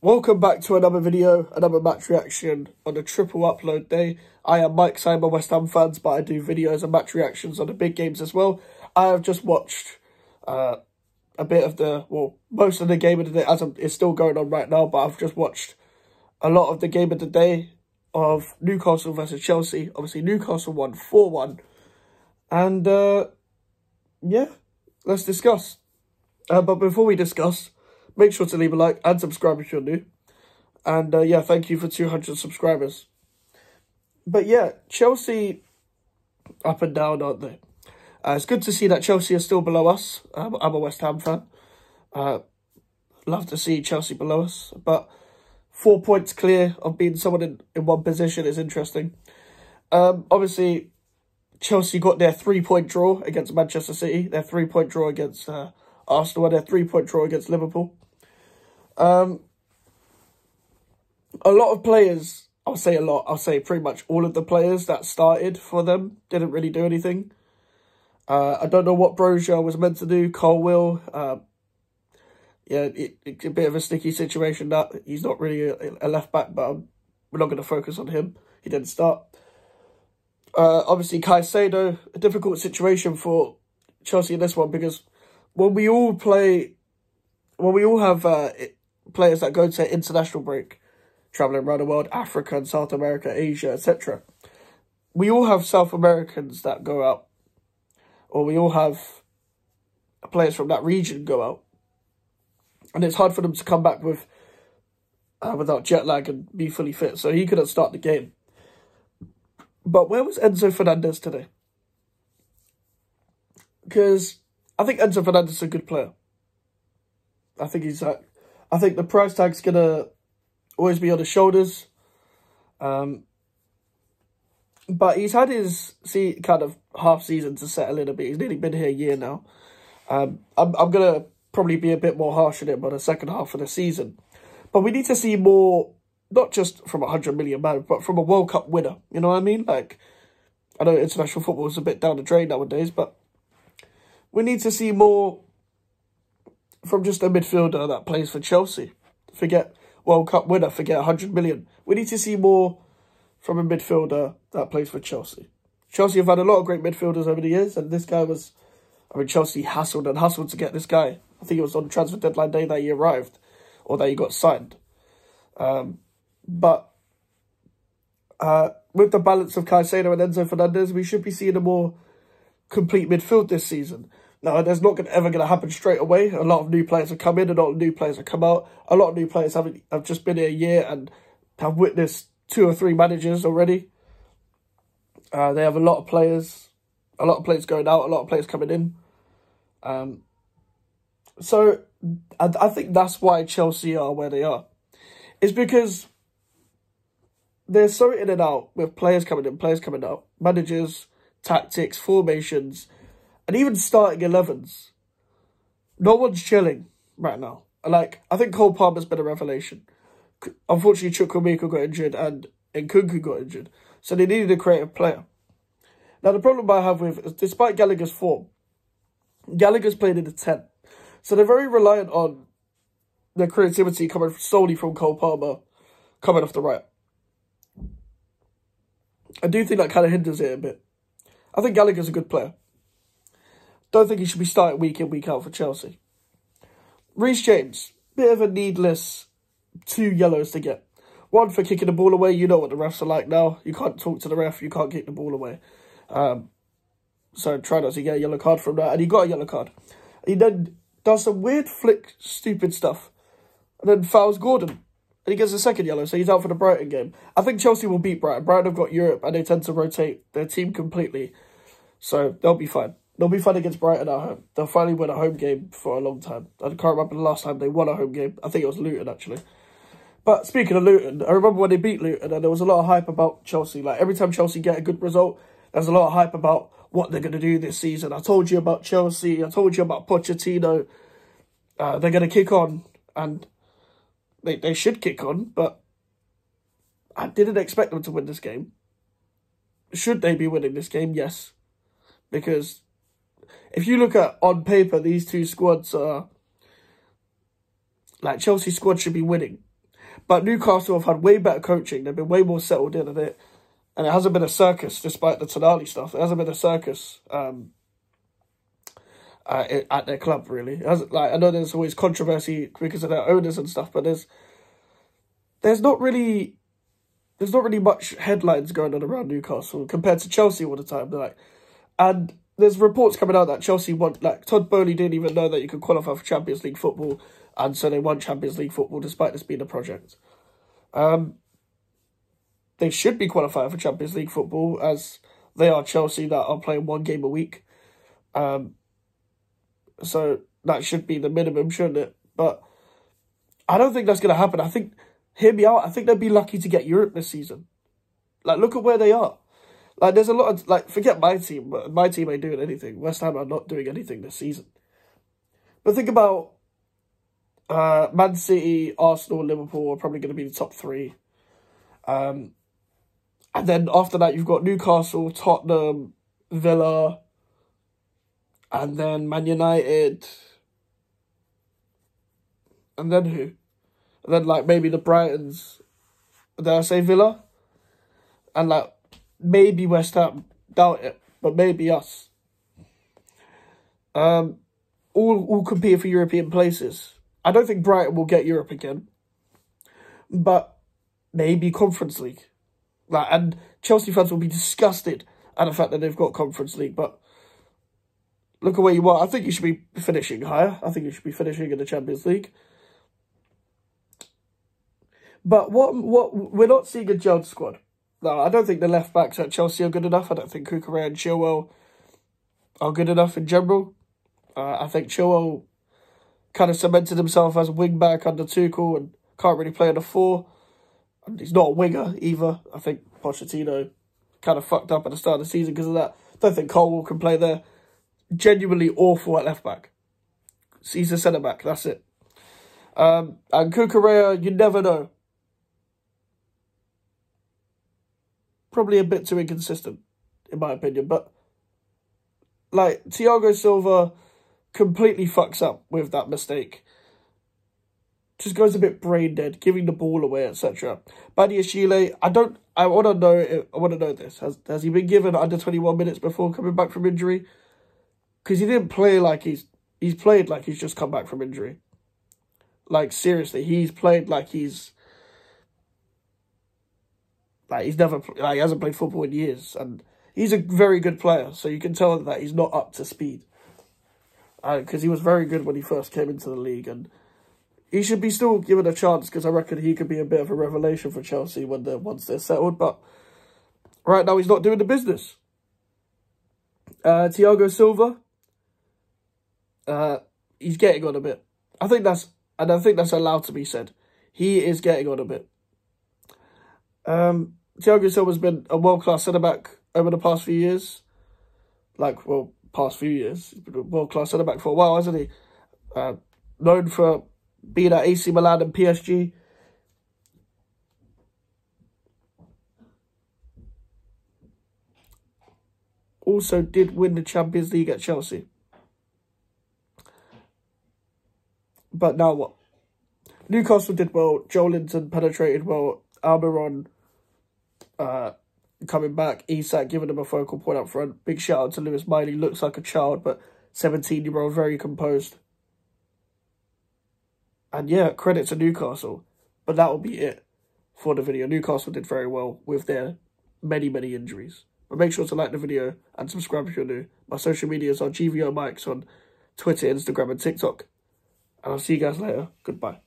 Welcome back to another video, another match reaction on a triple upload day. I am Mike Simon, West Ham fans, but I do videos and match reactions on the big games as well. I have just watched uh, a bit of the, well, most of the game of the day, as I'm, it's still going on right now, but I've just watched a lot of the game of the day of Newcastle versus Chelsea. Obviously, Newcastle won 4-1. And, uh, yeah, let's discuss. Uh, but before we discuss, Make sure to leave a like and subscribe if you're new. And uh, yeah, thank you for 200 subscribers. But yeah, Chelsea up and down, aren't they? Uh, it's good to see that Chelsea are still below us. I'm, I'm a West Ham fan. Uh, love to see Chelsea below us. But four points clear of being someone in, in one position is interesting. Um, obviously, Chelsea got their three-point draw against Manchester City. Their three-point draw against uh, Arsenal. And their three-point draw against Liverpool. Um, a lot of players, I'll say a lot, I'll say pretty much all of the players that started for them didn't really do anything. Uh, I don't know what Broja was meant to do. Colwill, uh, yeah, it, it's a bit of a sticky situation that he's not really a, a left back, but I'm, we're not going to focus on him. He didn't start. Uh, obviously, Caicedo, a difficult situation for Chelsea in this one because when we all play, when we all have uh, players that go to international break, traveling around the world, Africa and South America, Asia, etc. We all have South Americans that go out, or we all have players from that region go out, and it's hard for them to come back with uh, without jet lag and be fully fit. So he couldn't start the game. But where was Enzo Fernandez today? Because I think Enzo Fernandez is a good player. I think he's like I think the price tag's going to always be on his shoulders. Um, but he's had his see kind of half season to settle in a bit. He's nearly been here a year now. Um, I'm I'm gonna probably be a bit more harsh on him on the second half of the season, but we need to see more, not just from a hundred million man, but from a World Cup winner. You know what I mean? Like, I know international football is a bit down the drain nowadays, but we need to see more from just a midfielder that plays for Chelsea. Forget World Cup winner, forget 100 million. We need to see more from a midfielder that plays for Chelsea. Chelsea have had a lot of great midfielders over the years, and this guy was, I mean, Chelsea hassled and hustled to get this guy. I think it was on transfer deadline day that he arrived, or that he got signed. Um, but uh, with the balance of Caicedo and Enzo Fernandez, we should be seeing a more complete midfield this season. Now, there's not gonna, ever going to happen straight away. A lot of new players have come in, a lot of new players have come out. A lot of new players have, have just been here a year and have witnessed two or three managers already. Uh, they have a lot of players, a lot of players going out, a lot of players coming in. Um, so, I, I think that's why Chelsea are where they are. It's because they're so in and out with players coming in, players coming out, managers, tactics, formations, and even starting 11s, no one's chilling right now. Like, I think Cole Palmer's been a revelation. Unfortunately, Chukwuemeka got injured and Nkunku got injured. So they needed a creative player. Now, the problem I have with, is despite Gallagher's form, Gallagher's played in the 10. So they're very reliant on their creativity coming solely from Cole Palmer coming off the right. I do think that kind of hinders it a bit. I think Gallagher's a good player. Don't think he should be starting week in, week out for Chelsea. Reece James, bit of a needless two yellows to get. One for kicking the ball away. You know what the refs are like now. You can't talk to the ref. You can't kick the ball away. Um, so try not to get a yellow card from that. And he got a yellow card. He then does some weird flick, stupid stuff. And then fouls Gordon. And he gets a second yellow, so he's out for the Brighton game. I think Chelsea will beat Brighton. Brighton have got Europe, and they tend to rotate their team completely. So they'll be fine. They'll be fun against Brighton at home. They'll finally win a home game for a long time. I can't remember the last time they won a home game. I think it was Luton, actually. But speaking of Luton, I remember when they beat Luton and there was a lot of hype about Chelsea. Like, every time Chelsea get a good result, there's a lot of hype about what they're going to do this season. I told you about Chelsea. I told you about Pochettino. Uh, they're going to kick on. And they, they should kick on, but I didn't expect them to win this game. Should they be winning this game? Yes. Because if you look at on paper, these two squads are like Chelsea squad should be winning. But Newcastle have had way better coaching. They've been way more settled in, and it and it hasn't been a circus despite the Tonali stuff. It hasn't been a circus um, uh, at their club really. It hasn't like I know there's always controversy because of their owners and stuff, but there's there's not really there's not really much headlines going on around Newcastle compared to Chelsea all the time. They're like, and there's reports coming out that Chelsea want like Todd Boehly didn't even know that you could qualify for Champions League football, and so they won Champions League football despite this being a project. Um, they should be qualifying for Champions League football as they are Chelsea that are playing one game a week. Um, so that should be the minimum, shouldn't it? But I don't think that's going to happen. I think, hear me out, I think they'd be lucky to get Europe this season. Like, look at where they are. Like, there's a lot of, like, forget my team, my team ain't doing anything. West Ham are not doing anything this season. But think about uh, Man City, Arsenal, Liverpool are probably going to be the top three. Um, and then after that, you've got Newcastle, Tottenham, Villa, and then Man United. And then who? And then, like, maybe the Brightons. Did I say Villa? And, like, maybe West Ham. Doubt it. But maybe us. Um, all, all compete for European places. I don't think Brighton will get Europe again. But maybe Conference League. Like, and Chelsea fans will be disgusted at the fact that they've got Conference League. But look at where you are. I think you should be finishing higher. I think you should be finishing in the Champions League. But what what we're not seeing a Judd squad. No, I don't think the left backs at Chelsea are good enough. I don't think Cucurella and Chilwell are good enough in general. Uh, I think Chilwell kind of cemented himself as a wing back under Tuchel and can't really play on the four. And he's not a winger either. I think Pochettino kind of fucked up at the start of the season because of that. Don't think Colwill can play there genuinely awful at left back. He's a centre back, that's it. Um, and Cucurella, you never know. Probably a bit too inconsistent, in my opinion. But, like, Thiago Silva completely fucks up with that mistake. Just goes a bit brain dead, giving the ball away, etc. Badiashile, I don't, I want to know, I want to know this. Has, has he been given under 21 minutes before coming back from injury? because he didn't play like he's he's played like he's just come back from injury. Like seriously, he's played like he's like he's never like he hasn't played football in years, and he's a very good player. So you can tell that he's not up to speed. Because uh, he was very good when he first came into the league, and he should be still given a chance because I reckon he could be a bit of a revelation for Chelsea when they once they're settled. But right now he's not doing the business. Uh, Thiago Silva, uh, he's getting on a bit. I think that's, and I think that's allowed to be said. He is getting on a bit. Um, Thiago Silva's been a world-class centre-back over the past few years. Like, well, past few years. He's been a world-class centre-back for a while, hasn't he? Uh, known for being at AC Milan and PSG. Also did win the Champions League at Chelsea. But now what? Newcastle did well. Joelinton penetrated well. Almiron uh, coming back. Isak giving him a focal point up front. Big shout out to Lewis Miley. Looks like a child, but 17-year-old, very composed. And yeah, credit to Newcastle. But that will be it for the video. Newcastle did very well with their many, many injuries. But make sure to like the video and subscribe if you're new. My social medias are GVO Mikes on Twitter, Instagram, and TikTok. And I'll see you guys later. Goodbye.